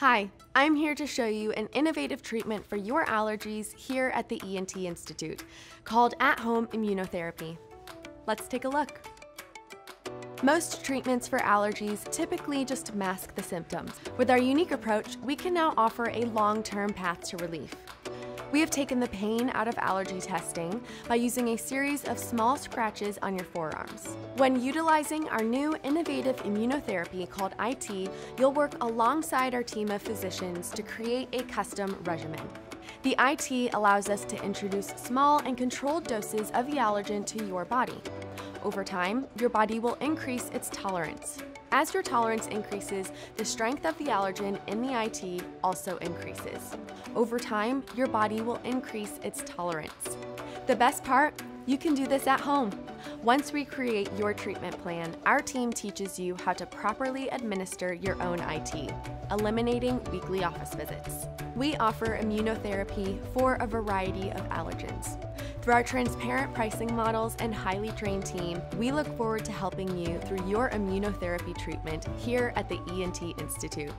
Hi, I'm here to show you an innovative treatment for your allergies here at the ENT Institute called At Home Immunotherapy. Let's take a look. Most treatments for allergies typically just mask the symptoms. With our unique approach, we can now offer a long term path to relief. We have taken the pain out of allergy testing by using a series of small scratches on your forearms. When utilizing our new innovative immunotherapy called IT, you'll work alongside our team of physicians to create a custom regimen. The IT allows us to introduce small and controlled doses of the allergen to your body. Over time, your body will increase its tolerance. As your tolerance increases, the strength of the allergen in the IT also increases. Over time, your body will increase its tolerance. The best part? You can do this at home. Once we create your treatment plan, our team teaches you how to properly administer your own IT, eliminating weekly office visits. We offer immunotherapy for a variety of allergens. Through our transparent pricing models and highly trained team, we look forward to helping you through your immunotherapy treatment here at the ENT Institute.